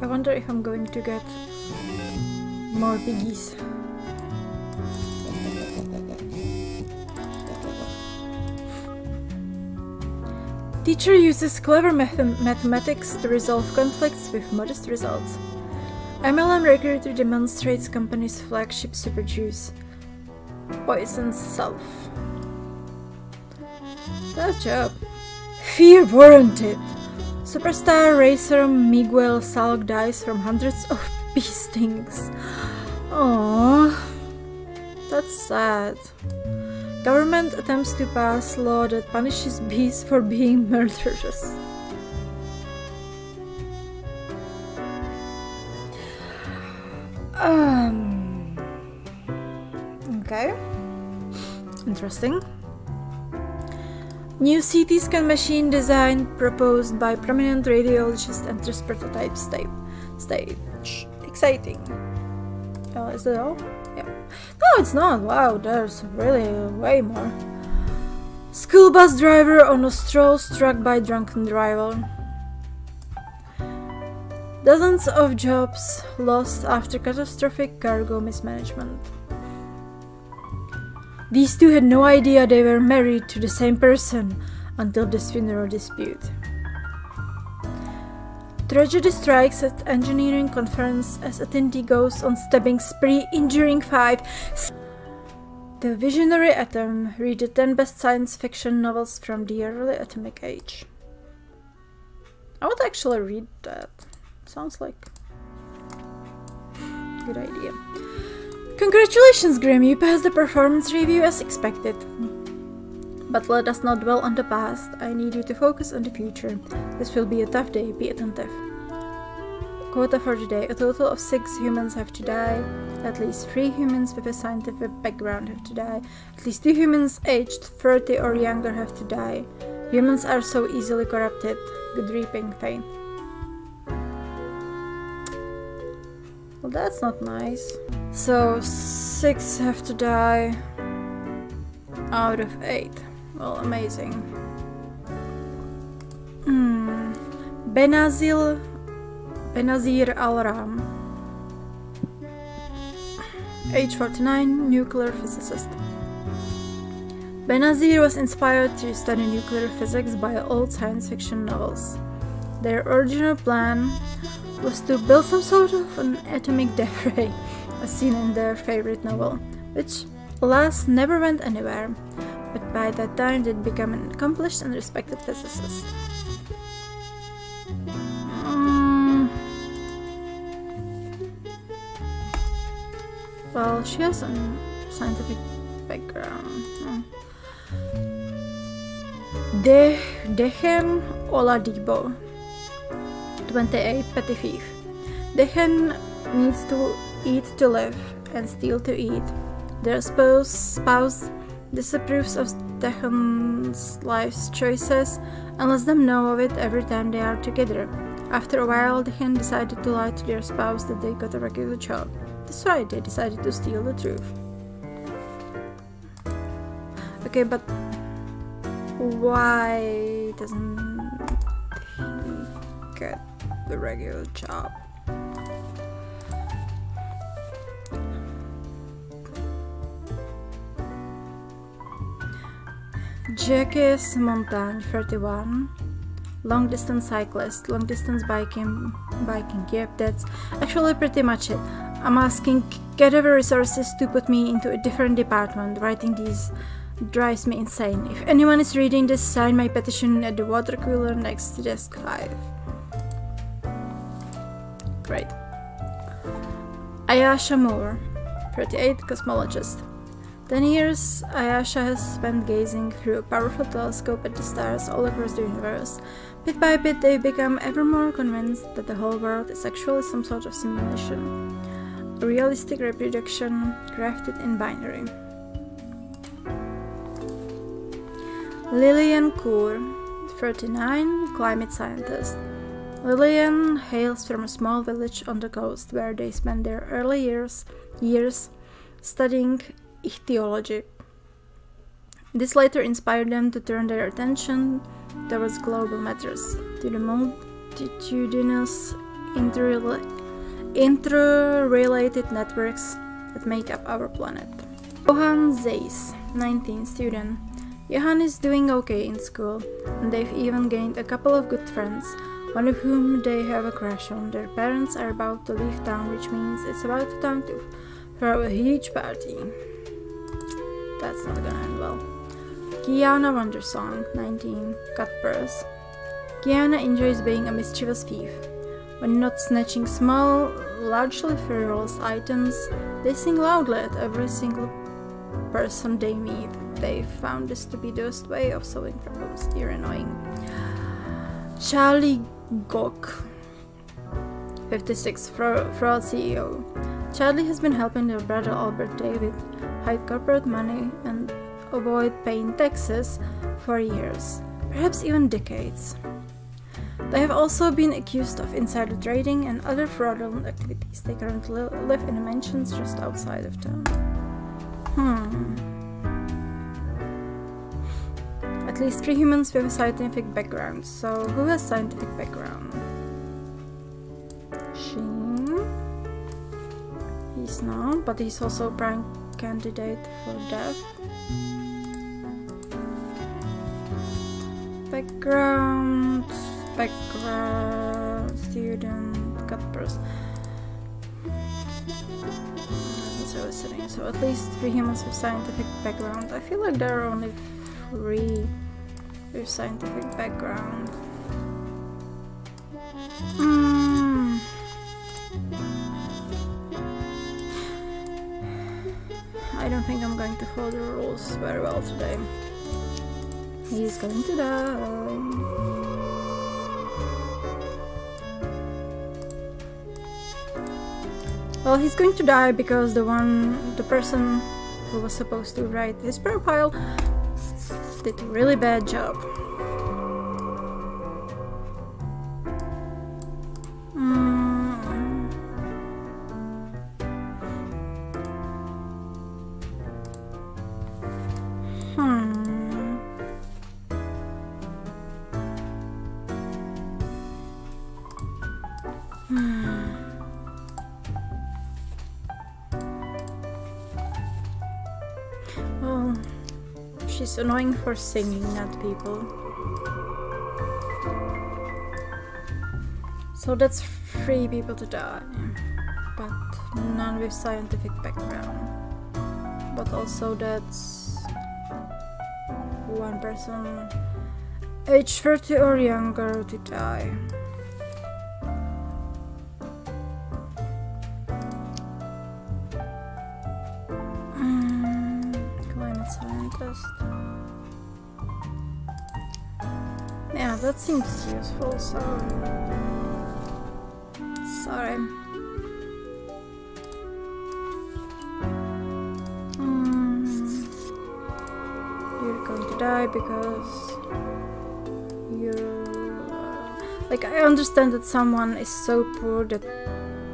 I wonder if I'm going to get more piggies. Teacher uses clever math mathematics to resolve conflicts with modest results. MLM recruiter demonstrates company's flagship super juice. Poisons self. Good job. Fear warranted. Superstar racer Miguel Salk dies from hundreds of bee stings. Aww. That's sad. Government attempts to pass law that punishes bees for being murderous. Um. Okay. Interesting. New CT scan machine design proposed by prominent radiologist and enters prototype stage. Stage. Exciting. Oh, is that all? Yeah. No, it's not. Wow, there's really way more. School bus driver on a stroll struck by drunken driver. Dozens of jobs lost after catastrophic cargo mismanagement. These two had no idea they were married to the same person until this funeral dispute. Tragedy strikes at engineering conference as attendee goes on stabbing spree, injuring five. The visionary atom read the 10 best science fiction novels from the early atomic age. I would actually read that. Sounds like good idea. Congratulations, Grim, you passed the performance review as expected. But let us not dwell on the past. I need you to focus on the future. This will be a tough day. Be attentive. Quota for today. A total of six humans have to die. At least three humans with a scientific background have to die. At least two humans aged 30 or younger have to die. Humans are so easily corrupted. Good reaping, Fane. Well, that's not nice. So, six have to die out of eight. Well, amazing. Hmm. Benazil Benazir Al-Ram Age 49, nuclear physicist. Benazir was inspired to study nuclear physics by old science fiction novels. Their original plan was to build some sort of an atomic debris, as seen in their favorite novel, which, alas, never went anywhere, but by that time they'd become an accomplished and respected physicist. Mm. Well, she has some scientific background. Hmm. De Dechen Oladipo 28 Petty Thief. Dechen needs to eat to live and steal to eat. Their spouse, spouse disapproves of Dechen's life's choices and lets them know of it every time they are together. After a while, Dechen decided to lie to their spouse that they got a regular job. That's right, they decided to steal the truth. Okay, but why doesn't he get the regular job? Jacques Montagne, 31. Long distance cyclist, long distance biking, biking, yep, that's actually pretty much it. I'm asking Cadaver Resources to put me into a different department. Writing these drives me insane. If anyone is reading this, sign my petition at the water cooler next to desk 5. Ayasha Moore, 38, cosmologist. Ten years, Ayasha has spent gazing through a powerful telescope at the stars all across the universe. Bit by bit, they become ever more convinced that the whole world is actually some sort of simulation. A realistic reproduction crafted in binary. Lillian Coor, 39, climate scientist. Lillian hails from a small village on the coast where they spent their early years, years studying ichthyology. This later inspired them to turn their attention towards global matters, to the multitudinous interrelated networks that make up our planet. Johan Zeiss, 19 student. Johan is doing okay in school, and they've even gained a couple of good friends, one of whom they have a crush on. Their parents are about to leave town, which means it's about time to throw a huge party. That's not gonna end well. Kiana Wondersong, 19, Cutpurse. Kiana enjoys being a mischievous thief. When not snatching small, largely frivolous items, they sing loudly at every single person they meet. They found this to be the best way of solving problems. You're annoying. Charlie Gok, 56, fraud CEO. Charlie has been helping their brother Albert David hide corporate money and avoid paying taxes for years, perhaps even decades. They have also been accused of insider trading and other fraudulent activities. They currently live in a mansion just outside of town. Hmm. At least three humans with a scientific background. So, who has scientific background? Sheen. He's not, but he's also a prime candidate for death. Background background student cuppers. So sitting. So at least three humans with scientific background. I feel like there are only three with scientific background. Mm. I don't think I'm going to follow the rules very well today. He's going to die. Well, he's going to die because the one, the person who was supposed to write his profile did a really bad job. Annoying for singing at people. So that's three people to die, but none with scientific background. But also that's one person age 30 or younger to die. Mm, climate scientist. That seems useful, so... Sorry. Mm. You're going to die because... You... Uh, like, I understand that someone is so poor that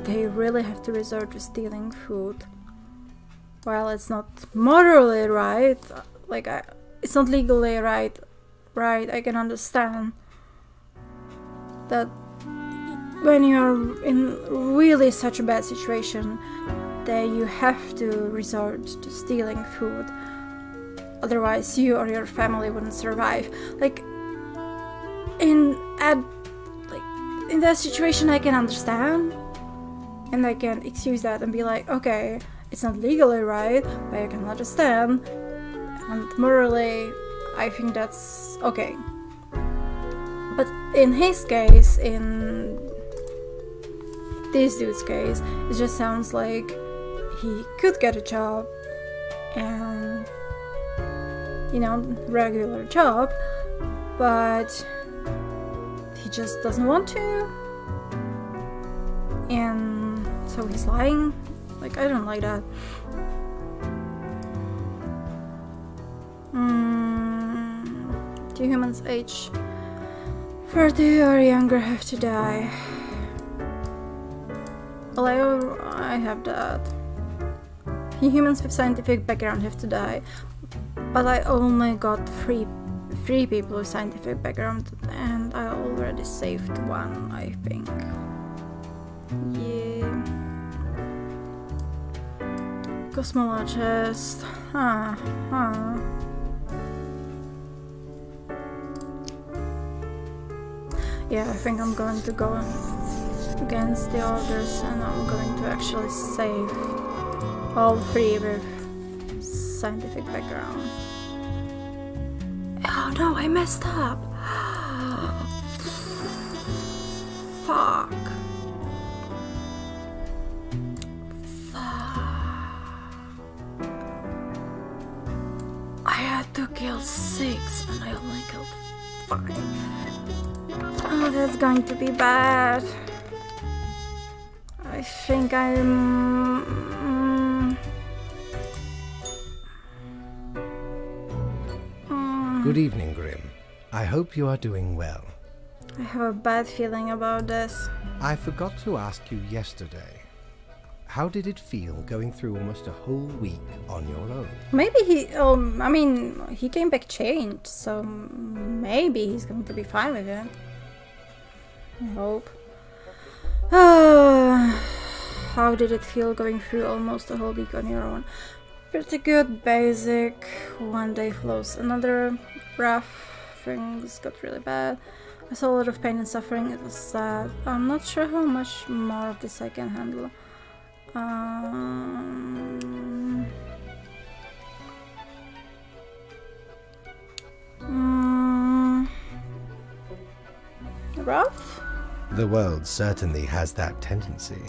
they really have to resort to stealing food. While it's not morally right, like, I, it's not legally right right, I can understand that when you're in really such a bad situation that you have to resort to stealing food. Otherwise you or your family wouldn't survive. Like in at like in that situation I can understand. And I can excuse that and be like okay it's not legally right but I can understand. And morally I think that's okay. But in his case, in this dude's case, it just sounds like he could get a job and you know, regular job, but he just doesn't want to. And so he's lying. Like, I don't like that. Hmm. Two humans age 30 or younger have to die. Well, I, have that. Humans with scientific background have to die. But I only got three, three people with scientific background and I already saved one, I think. Yeah. Cosmologist. Huh, huh. Yeah, I think I'm going to go against the orders and I'm going to actually save all three with scientific background. Oh no, I messed up! Fuck. Oh, that's going to be bad. I think I'm. mm, Good evening, Grim. I hope you are doing well. I have a bad feeling about this. I forgot to ask you yesterday. How did it feel going through almost a whole week on your own? Maybe he. Um, I mean, he came back changed, so maybe he's going to be fine with it. I hope. How did it feel going through almost a whole week on your own? Pretty good, basic. One day flows, another rough. Things got really bad. I saw a lot of pain and suffering. It was sad. I'm not sure how much more of this I can handle. Um, mm, rough? The world certainly has that tendency.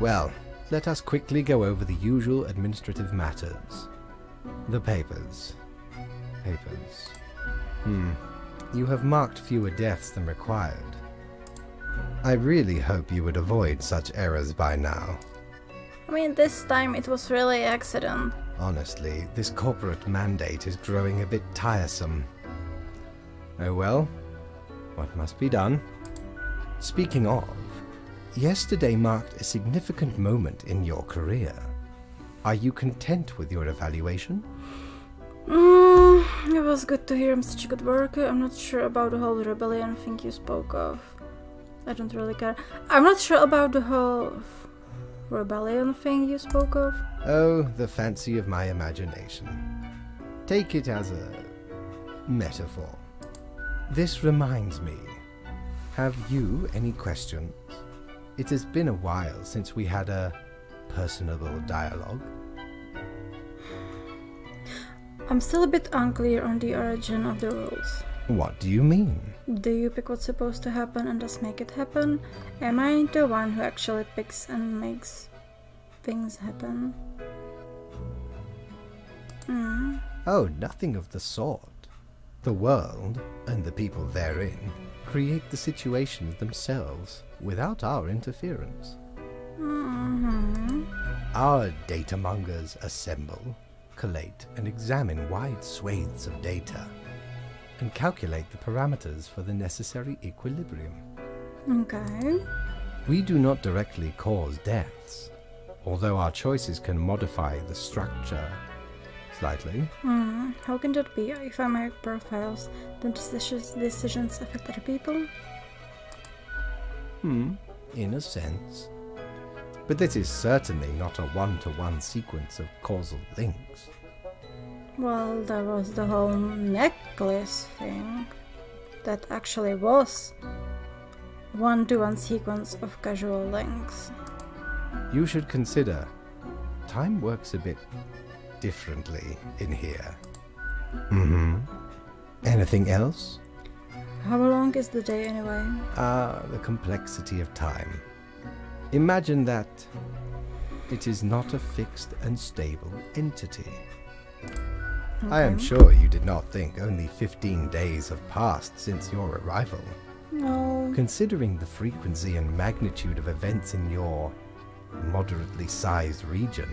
Well, let us quickly go over the usual administrative matters. The papers. Papers. Hmm. You have marked fewer deaths than required. I really hope you would avoid such errors by now. I mean, this time it was really accident. Honestly, this corporate mandate is growing a bit tiresome. Oh well, what must be done? Speaking of, yesterday marked a significant moment in your career. Are you content with your evaluation? Mm, it was good to hear I'm such a good worker. I'm not sure about the whole rebellion thing you spoke of. I don't really care. I'm not sure about the whole rebellion thing you spoke of. Oh, the fancy of my imagination. Take it as a metaphor. This reminds me. Have you any questions? It has been a while since we had a personable dialogue. I'm still a bit unclear on the origin of the rules. What do you mean? Do you pick what's supposed to happen and just make it happen? Am I the one who actually picks and makes things happen? Hmm. Oh, nothing of the sort. The world, and the people therein, create the situations themselves without our interference. hmm Our data mongers assemble, collate, and examine wide swathes of data, and calculate the parameters for the necessary equilibrium. Okay. We do not directly cause deaths, although our choices can modify the structure slightly. Hmm. How can that be? If I make profiles, then decisions, decisions affect other people? Hmm, in a sense. But this is certainly not a one to one sequence of causal links. Well, there was the whole necklace thing. That actually was one to one sequence of casual links. You should consider time works a bit differently in here. Mm hmm. Anything else? How long is the day anyway? Ah, the complexity of time. Imagine that it is not a fixed and stable entity. I am sure you did not think only 15 days have passed since your arrival. No. Considering the frequency and magnitude of events in your moderately sized region,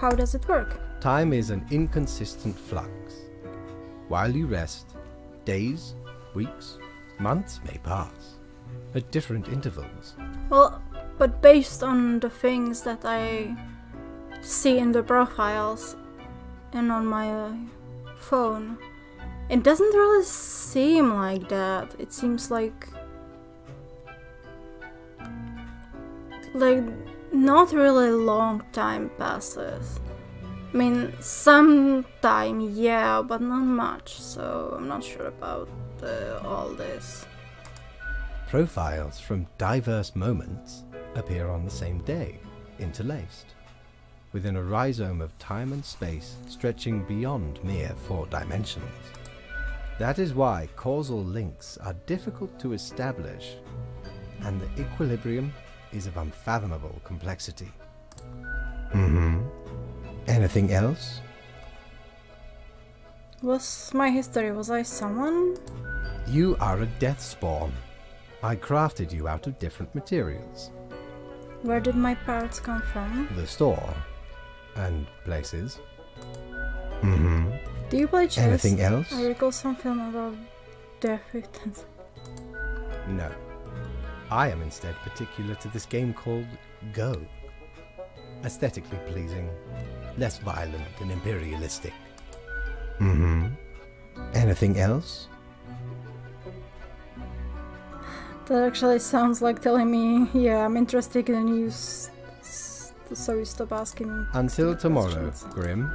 how does it work? time is an inconsistent flux. While you rest, days, weeks, months may pass at different intervals. Well, but based on the things that I see in the profiles and on my phone, It doesn't really seem like that. It seems like like not really long time passes. I mean, some time, yeah, but not much, so I'm not sure about uh, all this. Profiles from diverse moments appear on the same day, interlaced, within a rhizome of time and space stretching beyond mere four dimensions. That is why causal links are difficult to establish, and the equilibrium is of unfathomable complexity. Mm-hmm. Anything else? Was my history, was I someone? You are a death spawn. I crafted you out of different materials. Where did my parts come from? The store. And places. Mm-hmm. Do you play chess? Anything else? I recall some film about death victims. No. I am instead particular to this game called Go. Aesthetically pleasing, less violent and imperialistic. Mm-hmm. Anything else? That actually sounds like telling me, yeah, I'm interested in the news, so you stop asking. Until tomorrow, questions. Grim.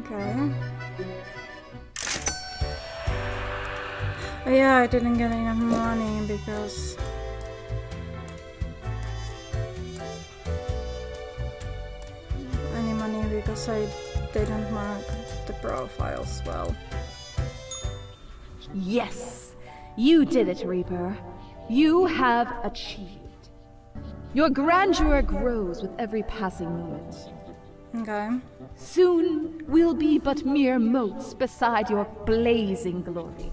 Okay. Yeah, I didn't get enough money because. Any money because I didn't mark the profiles well. Yes, you did it, Reaper. You have achieved. Your grandeur grows with every passing moment. Okay. Soon we'll be but mere motes beside your blazing glory.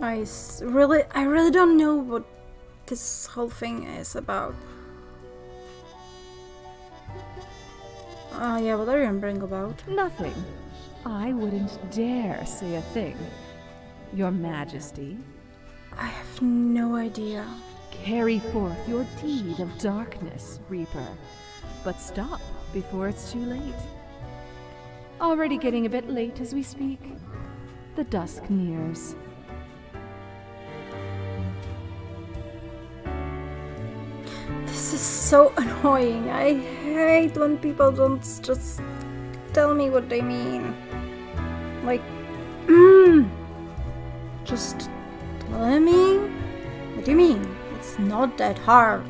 I s- really, I really don't know what this whole thing is about. Ah, yeah, what are you rambling about? Nothing. I wouldn't dare say a thing. Your Majesty, I have no idea. carry forth your deed of darkness, Reaper. But stop before it's too late. Already getting a bit late as we speak. The dusk nears. So annoying. I hate when people don't just tell me what they mean. Like, mm, just tell me? What do you mean? It's not that hard.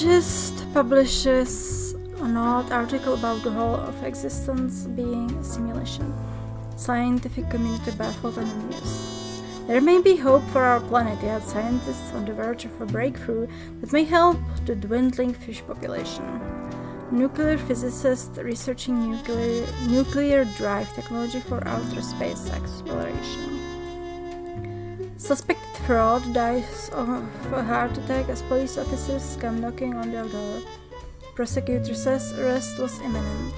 Cosmologist publishes an odd article about the whole of existence being a simulation. Scientific community baffled and amused. There may be hope for our planet, yet scientists on the verge of a breakthrough that may help the dwindling fish population. Nuclear physicist researching nuclear, nuclear drive technology for outer space exploration. Suspected fraud dies of a heart attack as police officers come knocking on their door. Prosecutor says arrest was imminent.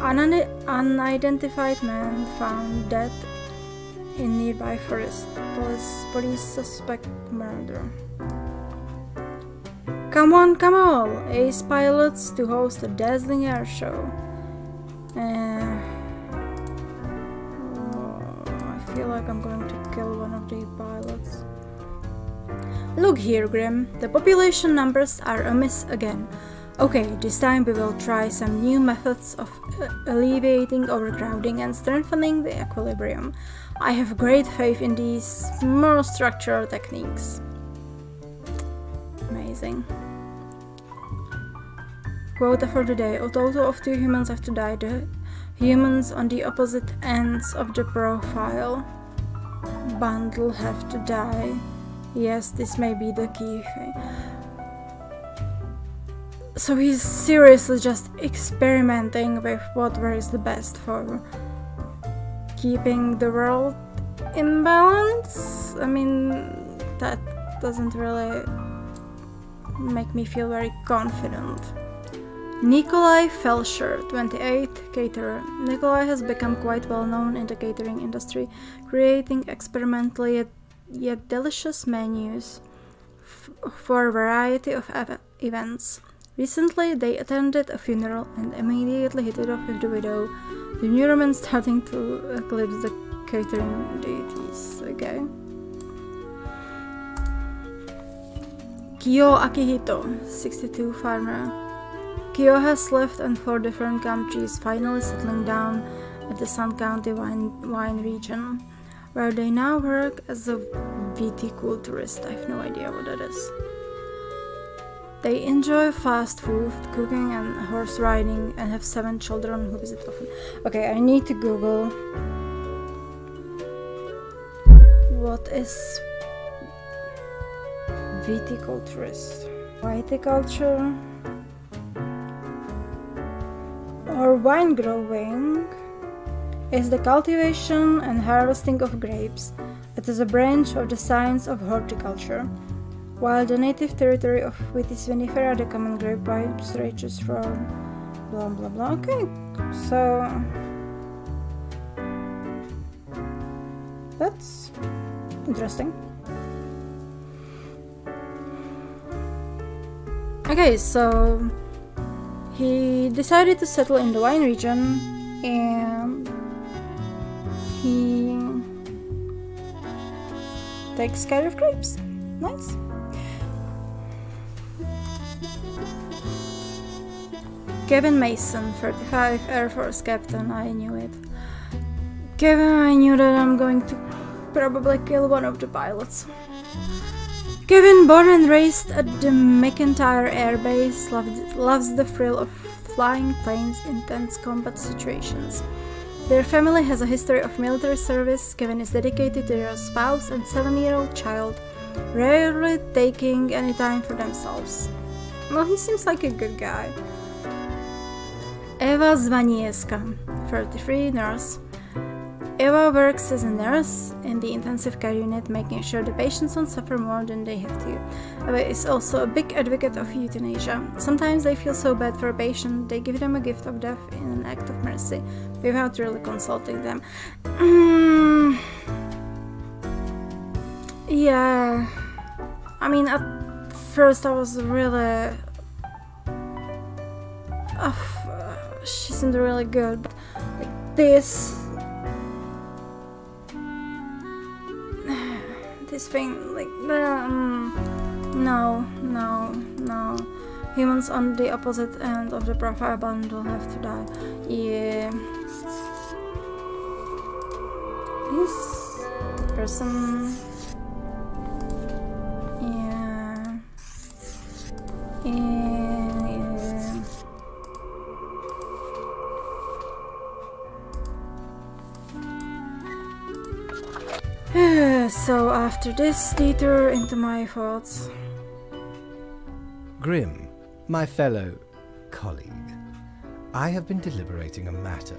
An unidentified man found dead in nearby forest. Police, police suspect murder. Come on, come on! Ace pilots to host a dazzling air show. Pilots. Look here, Grim. The population numbers are amiss again. Okay, this time we will try some new methods of uh, alleviating overcrowding and strengthening the equilibrium. I have great faith in these more structural techniques. Amazing. Quota for the day. A total of two humans have to die. The humans on the opposite ends of the profile bundle have to die. Yes, this may be the key. So he's seriously just experimenting with whatever is the best for keeping the world in balance. I mean, that doesn't really make me feel very confident. Nikolai Felsher, 28, caterer. Nikolai has become quite well known in the catering industry, creating experimentally yet, yet delicious menus for a variety of ev events. Recently, they attended a funeral and immediately hit it off with the widow, the new romance starting to eclipse the catering deities. Okay. Kyo Akihito, 62 farmer. Kyo has lived in four different countries, finally settling down at the Sun County wine, wine region, where they now work as a viticulturist. I have no idea what that is. They enjoy fast food, cooking, and horse riding, and have seven children who visit often. Okay, I need to Google what is viticulturist. Viticulture or wine growing is the cultivation and harvesting of grapes. It is a branch of the science of horticulture. While the native territory of Vitis vinifera, the common grape vine, stretches from blah blah blah. Okay, so that's interesting. Okay, so he decided to settle in the wine region and he takes care of grapes. Nice. Kevin Mason, 35, Air Force Captain, I knew it. Kevin, I knew that I'm going to probably kill one of the pilots. Kevin, born and raised at the McIntyre Air Base, loved, loves the thrill of flying planes in tense combat situations. Their family has a history of military service. Kevin is dedicated to their spouse and seven-year-old child, rarely taking any time for themselves. Well, he seems like a good guy. Eva Zvanieska, 33, nurse. Eva works as a nurse in the intensive care unit, making sure the patients don't suffer more than they have to. Eva is also a big advocate of euthanasia. Sometimes they feel so bad for a patient, they give them a gift of death in an act of mercy, without really consulting them. Mm. Yeah. I mean, at first I was really... Oh, she seemed really good, like this this thing like um, no no no. Humans on the opposite end of the profile bundle have to die. Yeah. This person. Yeah. Yeah so after this detour into my thoughts. Grim, my fellow colleague, I have been deliberating a matter.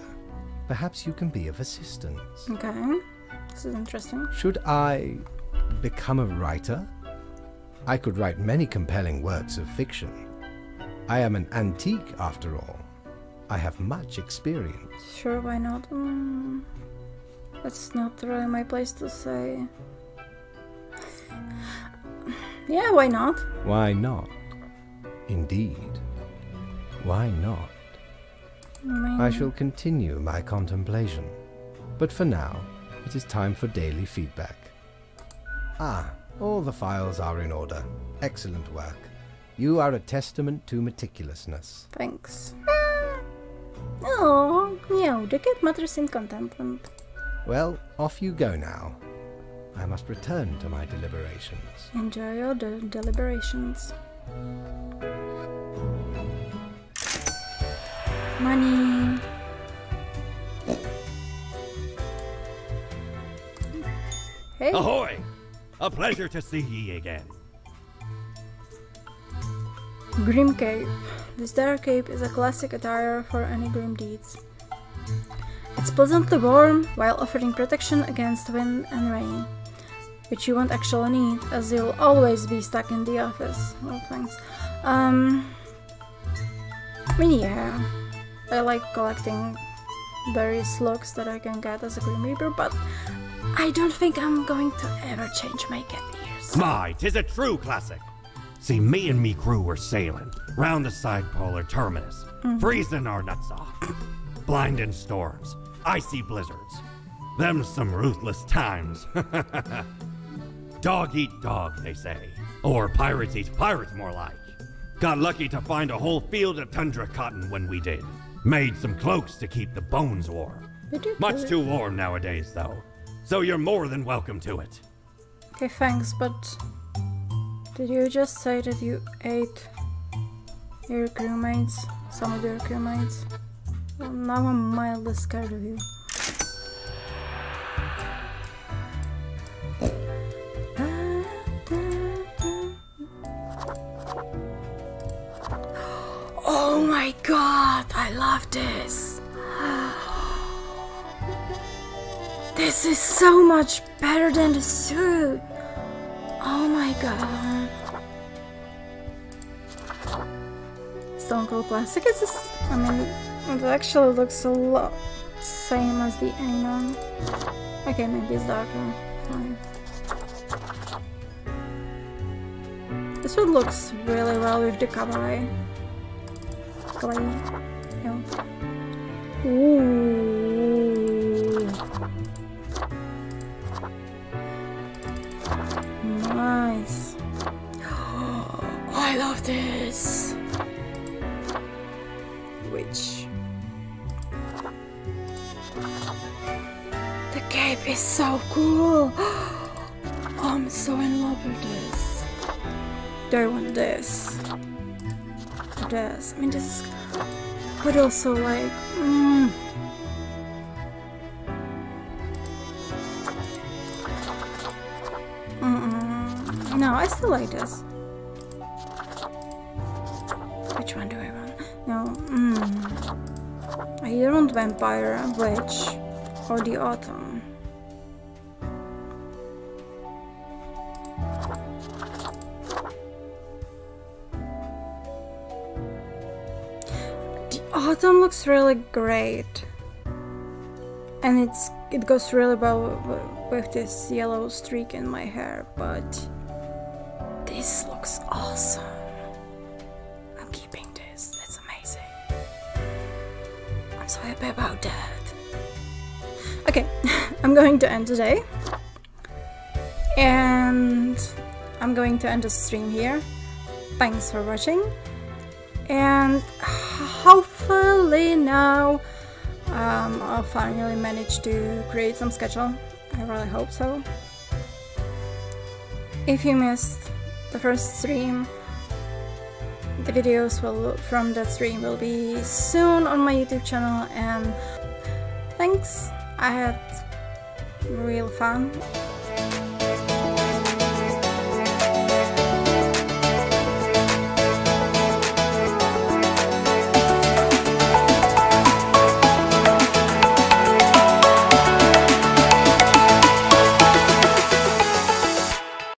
Perhaps you can be of assistance. Okay, this is interesting. Should I become a writer? I could write many compelling works of fiction. I am an antique, after all. I have much experience. Sure, why not? Mm. That's not really my place to say. yeah, why not? Why not? Indeed. Why not? I, mean, I shall continue my contemplation. But for now, it is time for daily feedback. Ah, all the files are in order. Excellent work. You are a testament to meticulousness. Thanks. Oh, meow, the cat matters in contentment. Well, off you go now. I must return to my deliberations. Enjoy your de deliberations. Money. Hey. Ahoy! A pleasure to see ye again. Grim Cape. This dark cape is a classic attire for any grim deeds. It's pleasantly warm while offering protection against wind and rain, which you won't actually need as you'll always be stuck in the office. Oh, thanks. Um, I mean, yeah, I like collecting various looks that I can get as a Grim Reaper, but I don't think I'm going to ever change my cat ears. My, tis a true classic. See, me and me crew were sailing round the side polar terminus, freezing our nuts off. Blinding storms, icy blizzards. Them some ruthless times. dog eat dog, they say. Or pirates eat pirates, more like. Got lucky to find a whole field of tundra cotton when we did. Made some cloaks to keep the bones warm. Much too warm nowadays, though. So you're more than welcome to it. Okay, thanks, but did you just say that you ate your crewmates? Some of your crewmates? Well, now I'm mildly scared of you. Oh my god, I love this! This is so much better than the suit! Oh my god. Stone Cold Classic is I mean, it actually looks a lot same as the Anon. Okay, maybe it's darker. Fine. This one looks really well with the. Kawaii. Yeah. Ooh. Cool. I'm so in love with this. Do I want this? This. I mean, this is. But also, like. Mm, Mm-mm. No, I still like this. Which one do I want? No, mm. I either want Vampire, Witch, or the Autumn. Looks really great. And it's it goes really well with this yellow streak in my hair, but this looks awesome. I'm keeping this. That's amazing. I'm so happy about that. Okay, I'm going to end today. And I'm going to end the stream here. Thanks for watching. And hopefully now um, I'll finally manage to create some schedule. I really hope so. If you missed the first stream, the videos will from that stream will be soon on my YouTube channel and thanks. I had real fun